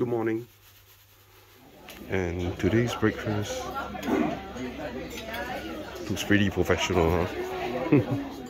Good morning. And today's breakfast looks pretty professional, huh?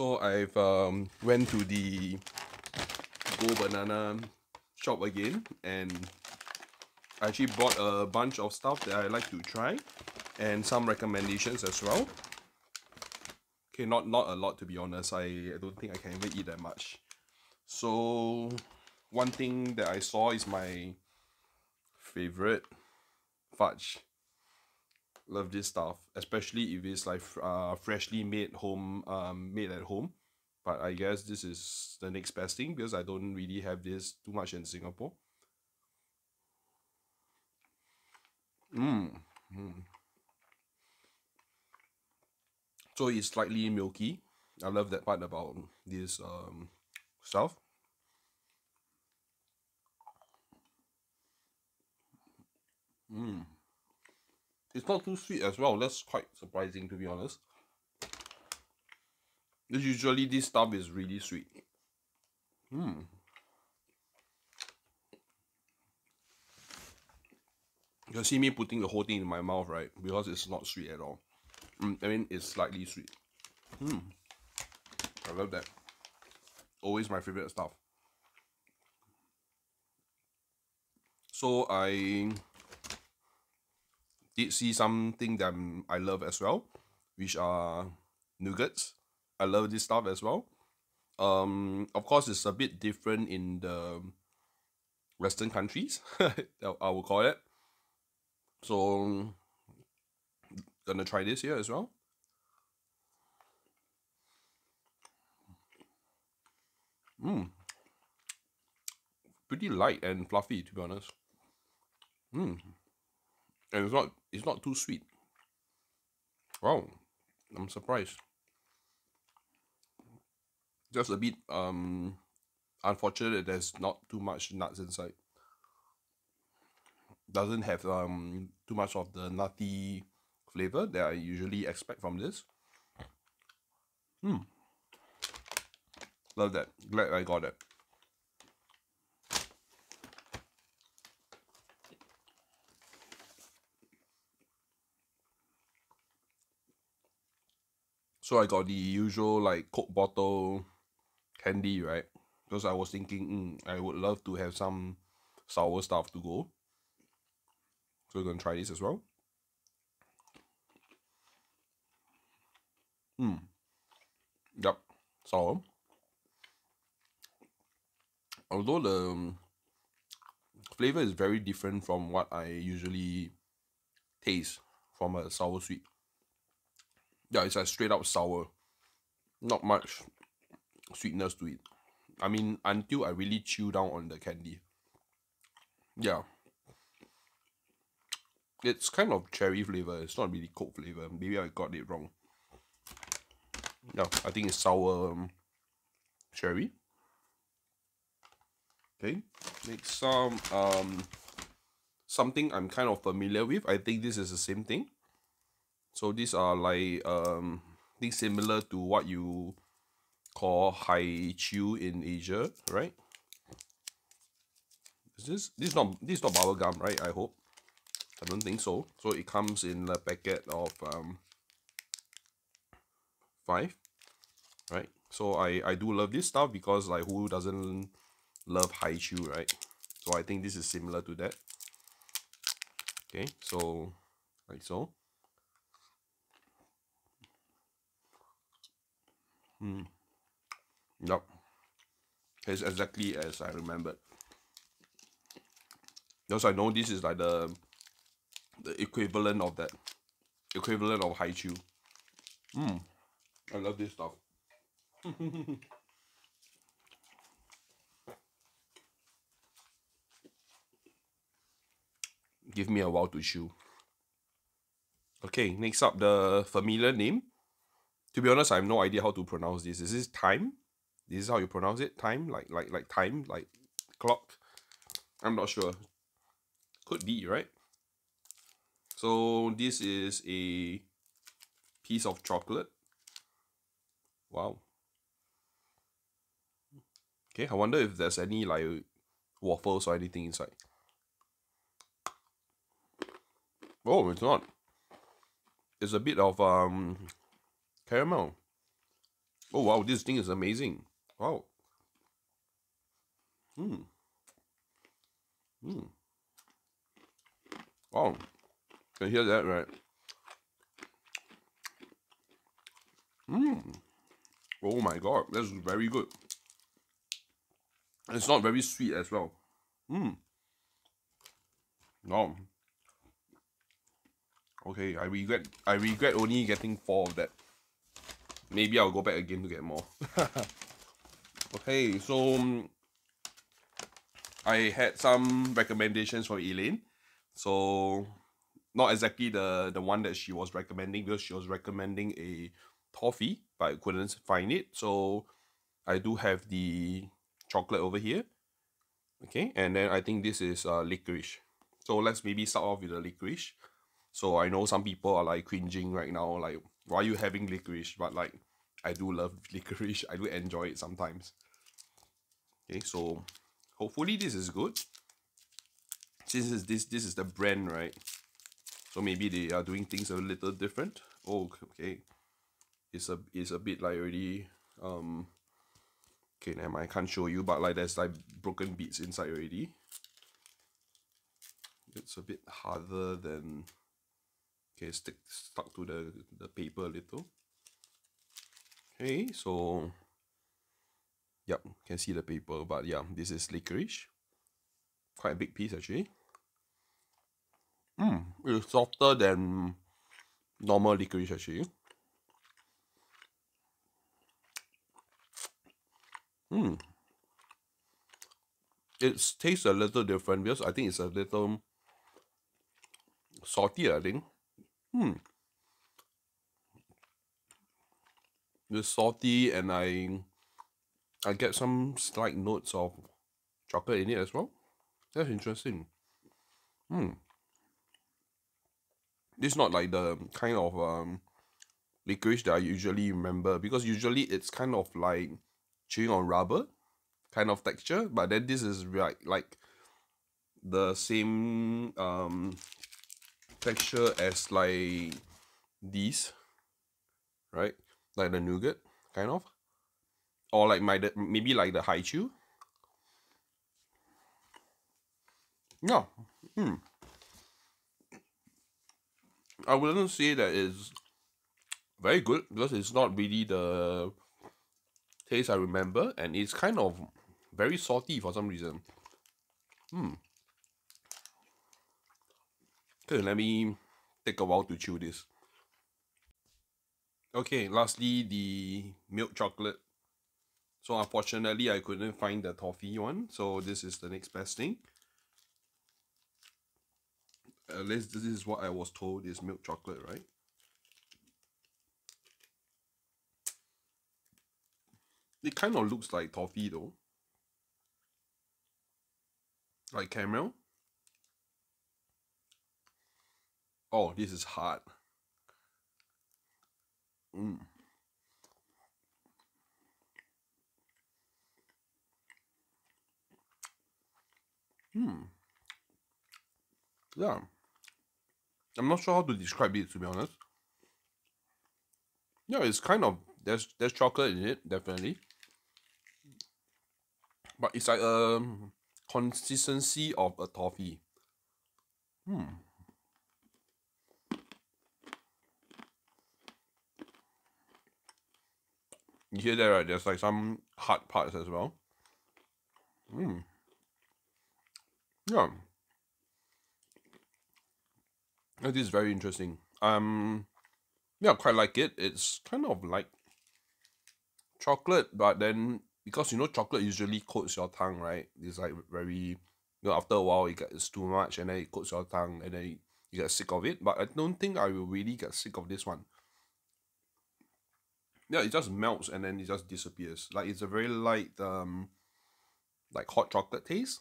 So I've um, went to the Go Banana shop again and I actually bought a bunch of stuff that I like to try and some recommendations as well. Okay, not not a lot to be honest. I, I don't think I can even eat that much. So one thing that I saw is my favorite fudge love this stuff especially if it's like uh freshly made home um made at home but i guess this is the next best thing because i don't really have this too much in singapore mm. mm. so it's slightly milky i love that part about this um stuff mm it's not too sweet as well that's quite surprising to be honest. Usually this stuff is really sweet. Hmm. You can see me putting the whole thing in my mouth right? Because it's not sweet at all. Mm, I mean it's slightly sweet. Hmm. I love that. Always my favorite stuff. So I did see something that I love as well, which are nuggets. I love this stuff as well. Um, of course, it's a bit different in the Western countries, I will call it. So, gonna try this here as well. Mmm. Pretty light and fluffy, to be honest. Mmm. And it's not it's not too sweet. Wow. I'm surprised. Just a bit um unfortunate there's not too much nuts inside. Doesn't have um too much of the nutty flavor that I usually expect from this. Hmm. Love that. Glad I got it. So I got the usual like Coke bottle candy, right? Because I was thinking mm, I would love to have some sour stuff to go. So we're gonna try this as well. Hmm. Yep. Sour. Although the um, flavor is very different from what I usually taste from a sour sweet. Yeah, it's a straight up sour. Not much sweetness to it. I mean, until I really chew down on the candy. Yeah. It's kind of cherry flavor. It's not really coke flavor. Maybe I got it wrong. Yeah, I think it's sour um, cherry. Okay, next some um something I'm kind of familiar with. I think this is the same thing. So these are like um things similar to what you call Hi-Chew in Asia, right? This is this this is not this is not bubble gum, right? I hope. I don't think so. So it comes in a packet of um five, right? So I I do love this stuff because like who doesn't love Hi-Chew, right? So I think this is similar to that. Okay, so like so. Hmm. Yep. It's exactly as I remembered. Because I know this is like the the equivalent of that. Equivalent of Hi-Chew. Hmm. I love this stuff. Give me a while to chew. Okay, next up the familiar name. To be honest, I have no idea how to pronounce this. Is this time? This is how you pronounce it? Time? Like like like time? Like clock? I'm not sure. Could be, right? So this is a piece of chocolate. Wow. Okay, I wonder if there's any like waffles or anything inside. Oh, it's not. It's a bit of um caramel. Oh wow, this thing is amazing. Wow. Hmm. Hmm. Wow. Can hear that, right? Mmm. Oh my god, that's very good. It's not very sweet as well. Mmm. No. Okay, I regret I regret only getting four of that. Maybe I'll go back again to get more. okay, so um, I had some recommendations from Elaine. So not exactly the the one that she was recommending because she was recommending a toffee, but I couldn't find it. So I do have the chocolate over here. Okay, and then I think this is uh, licorice. So let's maybe start off with the licorice. So I know some people are like cringing right now, like, why are you having licorice? But like, I do love licorice. I do enjoy it sometimes. Okay, so hopefully this is good. Since this this is the brand, right? So maybe they are doing things a little different. Oh, okay. It's a it's a bit like already um okay, never mind, I can't show you, but like there's like broken beads inside already. It's a bit harder than okay stick stuck to the the paper a little okay so yep can see the paper but yeah this is licorice quite a big piece actually mm, it's softer than normal licorice actually mm. it tastes a little different because I think it's a little salty, I think. Hmm. It's salty and I I get some slight notes of chocolate in it as well. That's interesting. Hmm. This is not like the kind of um licorice that I usually remember because usually it's kind of like chewing on rubber kind of texture, but then this is like like the same um texture as like these, right? Like the nougat, kind of, or like my maybe like the Hi-Chew. Yeah, hmm. I wouldn't say that it's very good because it's not really the taste I remember, and it's kind of very salty for some reason. Hmm. Okay, let me take a while to chew this. Okay, lastly, the milk chocolate. So unfortunately, I couldn't find the toffee one, so this is the next best thing. At least this is what I was told is milk chocolate, right? It kind of looks like toffee though. Like caramel. Oh, this is hot. Mm. Hmm. Yeah. I'm not sure how to describe it to be honest. Yeah, it's kind of there's there's chocolate in it, definitely. But it's like a um, consistency of a toffee. Hmm. You hear that right? There's like some hard parts as well. Hmm. Yeah. It is very interesting. Um yeah, quite like it. It's kind of like chocolate, but then because you know chocolate usually coats your tongue, right? It's like very you know after a while it gets too much and then it coats your tongue and then you get sick of it. But I don't think I will really get sick of this one. Yeah, it just melts and then it just disappears. Like it's a very light um like hot chocolate taste.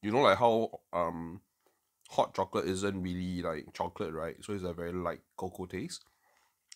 You know like how um hot chocolate isn't really like chocolate, right? So it's a very light cocoa taste.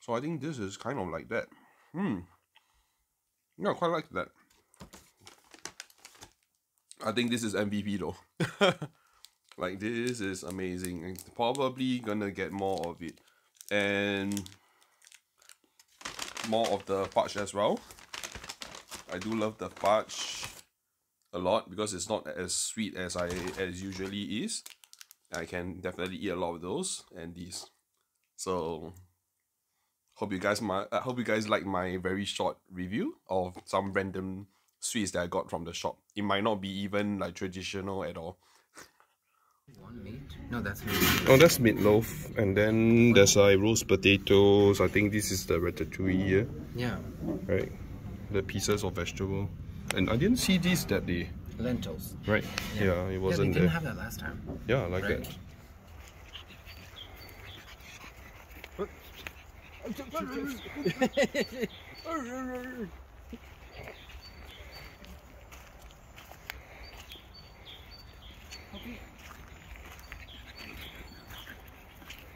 So I think this is kind of like that. Hmm. Yeah, quite like that. I think this is MVP though. like this is amazing. And probably gonna get more of it. And more of the fudge as well. I do love the fudge a lot because it's not as sweet as I as usually is. I can definitely eat a lot of those and these. So hope you guys my I hope you guys like my very short review of some random sweets that I got from the shop. It might not be even like traditional at all. One meat? No, that's meat. Oh, that's meatloaf, and then there's like roast potatoes. I think this is the ratatouille here. Yeah. Right, the pieces of vegetable, and I didn't see these that day. Lentils. Right? Yeah, Yeah, it wasn't they didn't there. have that last time. Yeah, I like Right. that.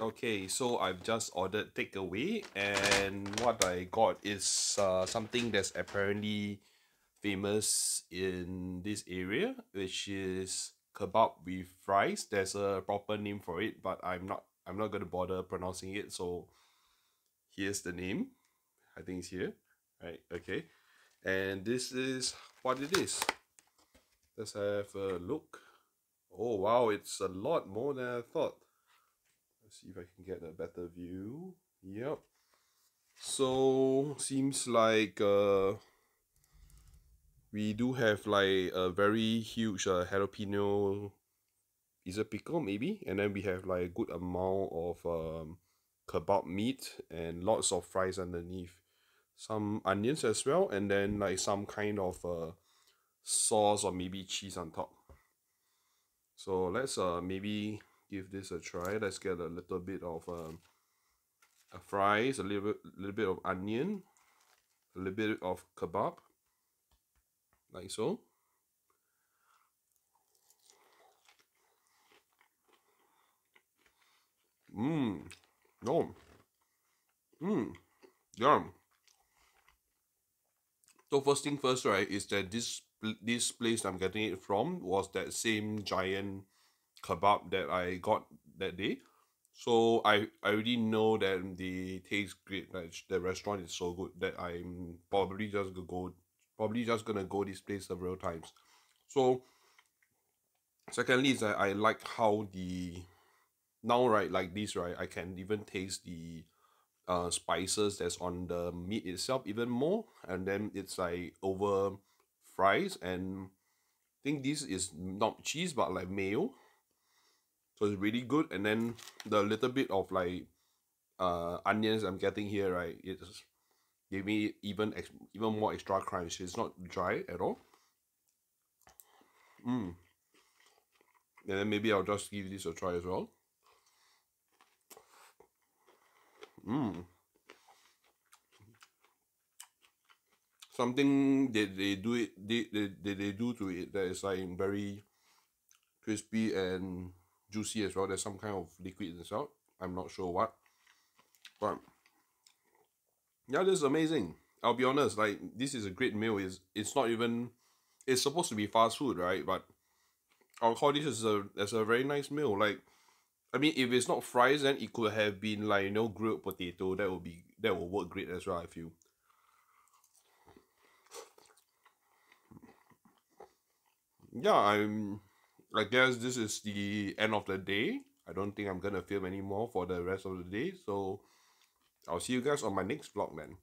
Okay, so I've just ordered takeaway, and what I got is uh, something that's apparently famous in this area, which is kebab with fries. There's a proper name for it, but I'm not I'm not gonna bother pronouncing it. So here's the name. I think it's here. Right. Okay, and this is what it is. Let's have a look. Oh wow, it's a lot more than I thought. See if I can get a better view. Yep. So seems like uh we do have like a very huge uh, jalapeno is a pickle maybe and then we have like a good amount of um, kebab meat and lots of fries underneath some onions as well and then like some kind of uh, sauce or maybe cheese on top so let's uh maybe give this a try let's get a little bit of um, a fries a little bit little bit of onion a little bit of kebab like so Mmm. No. Mmm. Yum. So first thing first, right, is that this this place I'm getting it from was that same giant kebab that I got that day. So I I already know that they taste great. Like the restaurant is so good that I'm probably just gonna go probably just gonna go this place several times. So secondly is that I like how the now right like this right I can even taste the uh spices that's on the meat itself even more and then it's like over fries and I think this is not cheese but like mayo so it's really good and then the little bit of like uh onions I'm getting here right it's give me even even more extra crunch it's not dry at all mm. and then maybe I'll just give this a try as well Mm. Something that they do it they, they, they, they do to it that is like very crispy and juicy as well. There's some kind of liquid inside. I'm not sure what. But yeah, this is amazing. I'll be honest, like this is a great meal. Is it's not even it's supposed to be fast food, right? But I'll call this as a as a very nice meal. Like I mean, if it's not fries, then it could have been like you know grilled potato. That would be that will work great as well. I feel. Yeah, I'm. I guess this is the end of the day. I don't think I'm gonna film anymore for the rest of the day. So, I'll see you guys on my next vlog then.